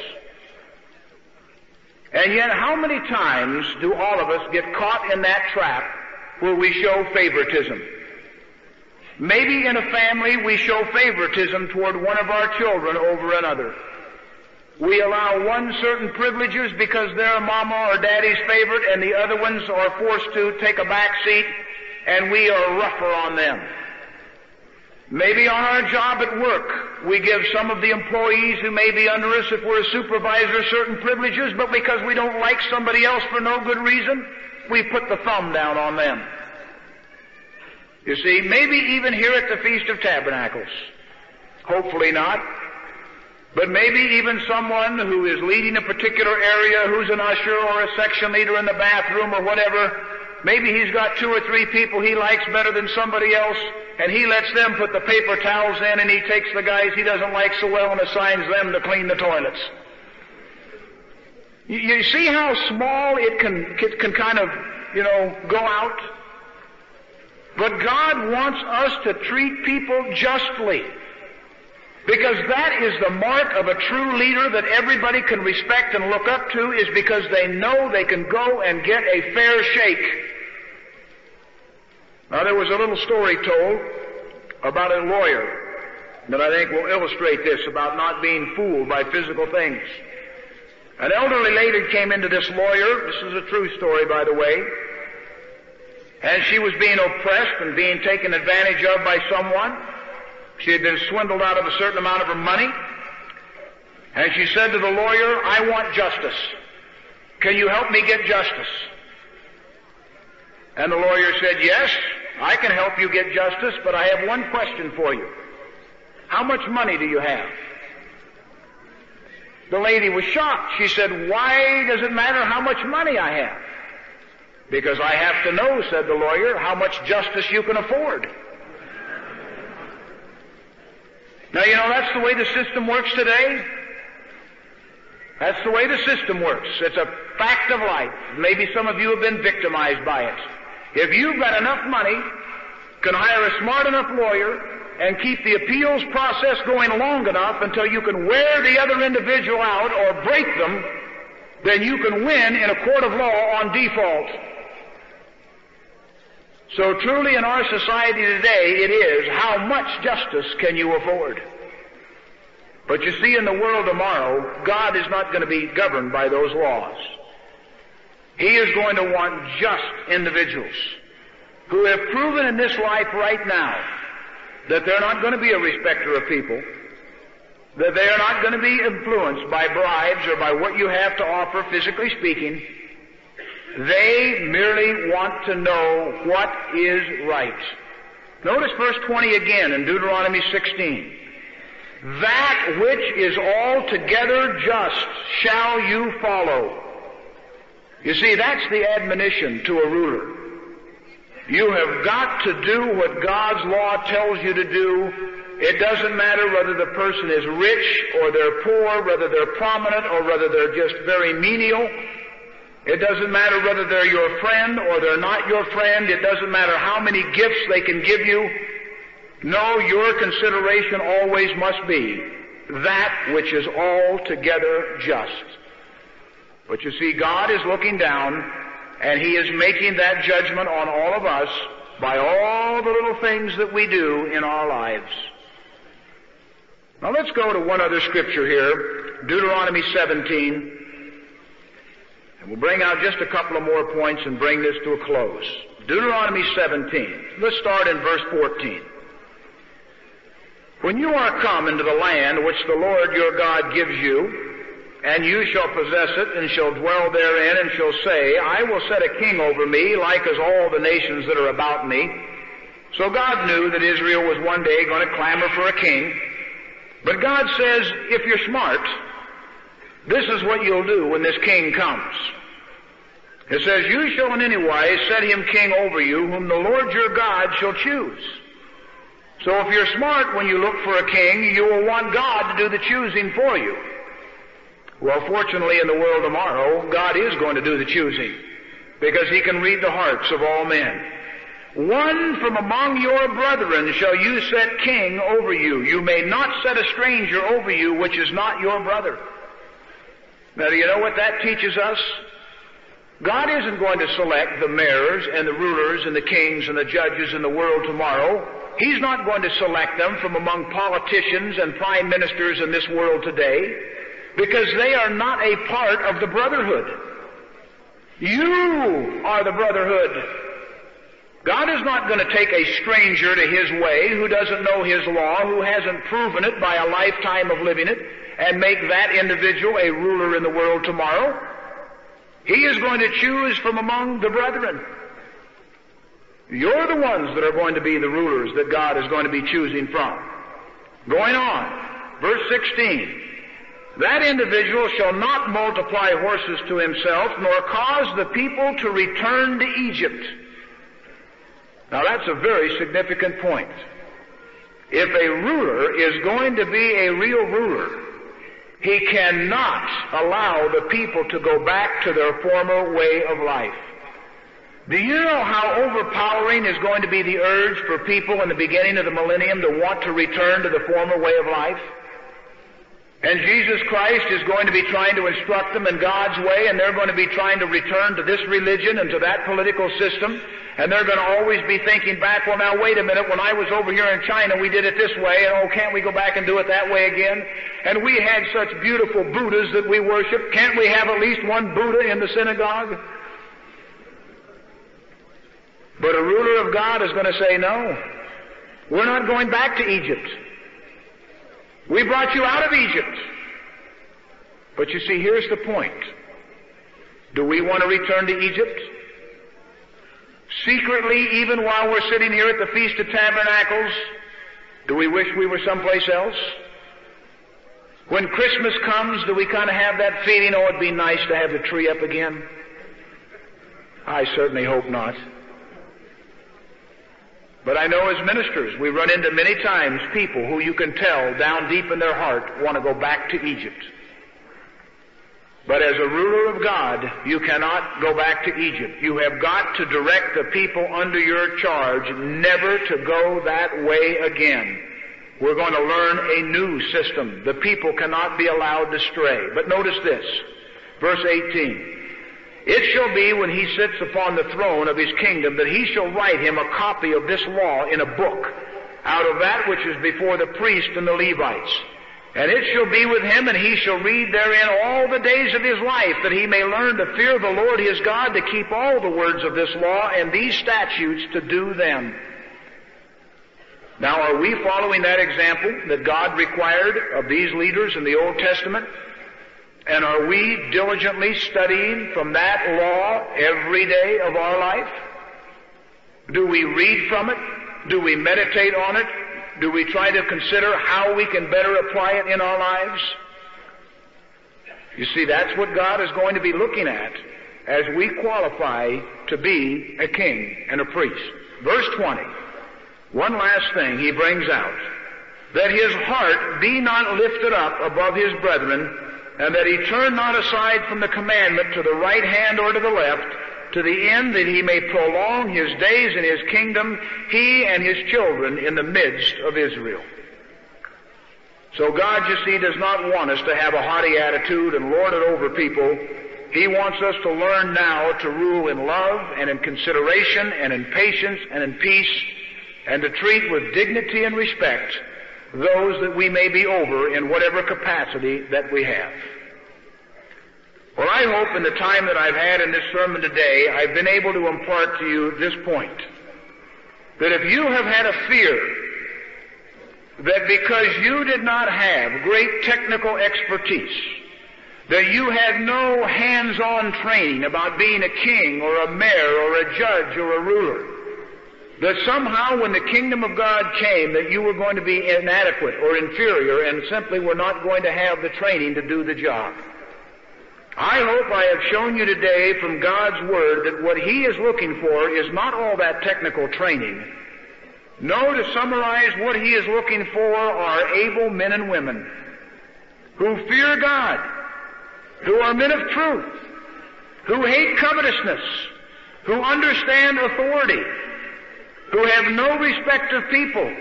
And yet, how many times do all of us get caught in that trap where we show favoritism? Maybe in a family we show favoritism toward one of our children over another. We allow one certain privileges because they're mama or daddy's favorite and the other ones are forced to take a back seat and we are rougher on them. Maybe on our job at work, we give some of the employees who may be under us, if we're a supervisor, certain privileges, but because we don't like somebody else for no good reason, we put the thumb down on them. You see, maybe even here at the Feast of Tabernacles. Hopefully not. But maybe even someone who is leading a particular area, who's an usher or a section leader in the bathroom or whatever, maybe he's got two or three people he likes better than somebody else, and he lets them put the paper towels in and he takes the guys he doesn't like so well and assigns them to clean the toilets. You, see how small it can, it can kind of, you know, go out? But God wants us to treat people justly. Because that is the mark of a true leader that everybody can respect and look up to is because they know they can go and get a fair shake. Now there was a little story told about a lawyer that I think will illustrate this about not being fooled by physical things. An elderly lady came into this lawyer. This is a true story, by the way. And she was being oppressed and being taken advantage of by someone. She had been swindled out of a certain amount of her money. And she said to the lawyer, I want justice. Can you help me get justice? And the lawyer said, Yes, I can help you get justice, but I have one question for you. How much money do you have? The lady was shocked. She said, Why does it matter how much money I have? Because I have to know, said the lawyer, how much justice you can afford. Now, you know, that's the way the system works today. That's the way the system works. It's a fact of life. Maybe some of you have been victimized by it. If you've got enough money, can hire a smart enough lawyer, and keep the appeals process going long enough until you can wear the other individual out or break them, then you can win in a court of law on default. So truly in our society today it is, how much justice can you afford? But you see in the world tomorrow, God is not going to be governed by those laws. He is going to want just individuals who have proven in this life right now that they're not going to be a respecter of people, that they are not going to be influenced by bribes or by what you have to offer, physically speaking, they merely want to know what is right. Notice verse 20 again in Deuteronomy 16. That which is altogether just shall you follow. You see, that's the admonition to a ruler. You have got to do what God's law tells you to do. It doesn't matter whether the person is rich or they're poor, whether they're prominent or whether they're just very menial. It doesn't matter whether they're your friend or they're not your friend. It doesn't matter how many gifts they can give you. No, your consideration always must be that which is altogether just. But you see, God is looking down and He is making that judgment on all of us by all the little things that we do in our lives. Now let's go to one other scripture here, Deuteronomy 17. And we'll bring out just a couple of more points and bring this to a close. Deuteronomy 17. Let's start in verse 14. When you are come into the land which the Lord your God gives you, and you shall possess it, and shall dwell therein, and shall say, I will set a king over me, like as all the nations that are about me. So God knew that Israel was one day going to clamor for a king. But God says, if you're smart, this is what you'll do when this king comes. It says, You shall in any wise set him king over you, whom the Lord your God shall choose. So if you're smart when you look for a king, you will want God to do the choosing for you. Well, fortunately in the world tomorrow, God is going to do the choosing because He can read the hearts of all men. One from among your brethren shall you set king over you. You may not set a stranger over you which is not your brother. Now, do you know what that teaches us? God isn't going to select the mayors and the rulers and the kings and the judges in the world tomorrow. He's not going to select them from among politicians and prime ministers in this world today because they are not a part of the brotherhood. You are the brotherhood. God is not going to take a stranger to His way who doesn't know His law, who hasn't proven it by a lifetime of living it, and make that individual a ruler in the world tomorrow. He is going to choose from among the brethren. You're the ones that are going to be the rulers that God is going to be choosing from. Going on, verse 16. That individual shall not multiply horses to himself, nor cause the people to return to Egypt. Now that's a very significant point. If a ruler is going to be a real ruler, he cannot allow the people to go back to their former way of life. Do you know how overpowering is going to be the urge for people in the beginning of the millennium to want to return to the former way of life? And Jesus Christ is going to be trying to instruct them in God's way, and they're going to be trying to return to this religion and to that political system. And they're going to always be thinking back, well now wait a minute, when I was over here in China we did it this way, and oh can't we go back and do it that way again? And we had such beautiful Buddhas that we worship, can't we have at least one Buddha in the synagogue? But a ruler of God is going to say, no, we're not going back to Egypt. We brought you out of Egypt. But you see, here's the point. Do we want to return to Egypt? Secretly, even while we're sitting here at the Feast of Tabernacles, do we wish we were someplace else? When Christmas comes, do we kind of have that feeling, oh, it'd be nice to have the tree up again? I certainly hope not. But I know as ministers, we run into many times people who you can tell down deep in their heart want to go back to Egypt. But as a ruler of God, you cannot go back to Egypt. You have got to direct the people under your charge never to go that way again. We're going to learn a new system. The people cannot be allowed to stray. But notice this, verse 18. It shall be when he sits upon the throne of his kingdom that he shall write him a copy of this law in a book out of that which is before the priest and the Levites. And it shall be with him, and he shall read therein all the days of his life, that he may learn to fear the Lord his God, to keep all the words of this law and these statutes to do them. Now, are we following that example that God required of these leaders in the Old Testament? And are we diligently studying from that law every day of our life? Do we read from it? Do we meditate on it? Do we try to consider how we can better apply it in our lives? You see, that's what God is going to be looking at as we qualify to be a king and a priest. Verse 20. One last thing he brings out. That his heart be not lifted up above his brethren, and that he turn not aside from the commandment to the right hand or to the left, to the end that he may prolong his days in his kingdom, he and his children in the midst of Israel. So God, you see, does not want us to have a haughty attitude and lord it over people. He wants us to learn now to rule in love and in consideration and in patience and in peace and to treat with dignity and respect those that we may be over in whatever capacity that we have. Well, I hope in the time that I've had in this sermon today, I've been able to impart to you this point. That if you have had a fear that because you did not have great technical expertise, that you had no hands-on training about being a king or a mayor or a judge or a ruler, that somehow when the kingdom of God came that you were going to be inadequate or inferior and simply were not going to have the training to do the job. I hope I have shown you today from God's Word that what He is looking for is not all that technical training. No, to summarize, what He is looking for are able men and women who fear God, who are men of truth, who hate covetousness, who understand authority, who have no respect of people,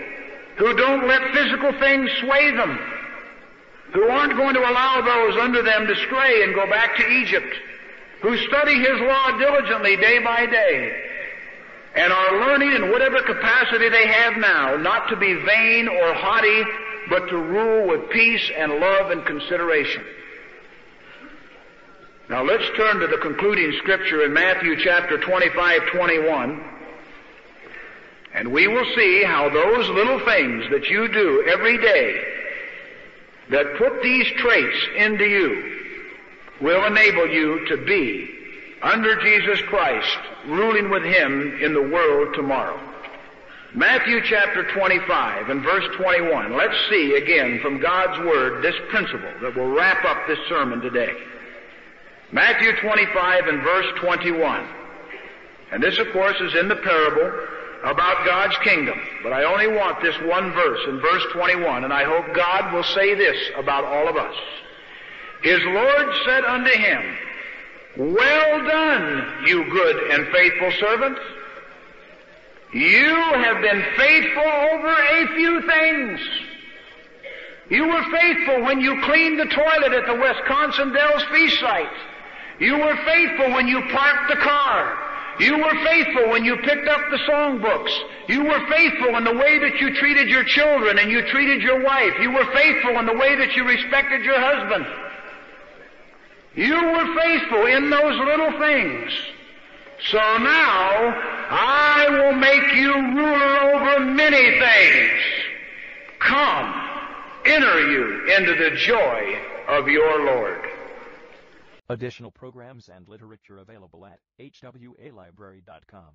who don't let physical things sway them, who aren't going to allow those under them to stray and go back to Egypt, who study His law diligently day by day, and are learning in whatever capacity they have now not to be vain or haughty, but to rule with peace and love and consideration. Now let's turn to the concluding scripture in Matthew chapter 25, 21. And we will see how those little things that you do every day that put these traits into you will enable you to be under Jesus Christ, ruling with Him in the world tomorrow. Matthew chapter 25 and verse 21. Let's see again from God's Word this principle that will wrap up this sermon today. Matthew 25 and verse 21. And this, of course, is in the parable about God's kingdom. But I only want this one verse in verse 21, and I hope God will say this about all of us. His Lord said unto him, Well done, you good and faithful servant. You have been faithful over a few things. You were faithful when you cleaned the toilet at the Wisconsin Dells feast site. You were faithful when you parked the car. You were faithful when you picked up the songbooks. You were faithful in the way that you treated your children and you treated your wife. You were faithful in the way that you respected your husband. You were faithful in those little things. So now I will make you ruler over many things. Come, enter you into the joy of your Lord. Additional programs and literature available at hwalibrary.com.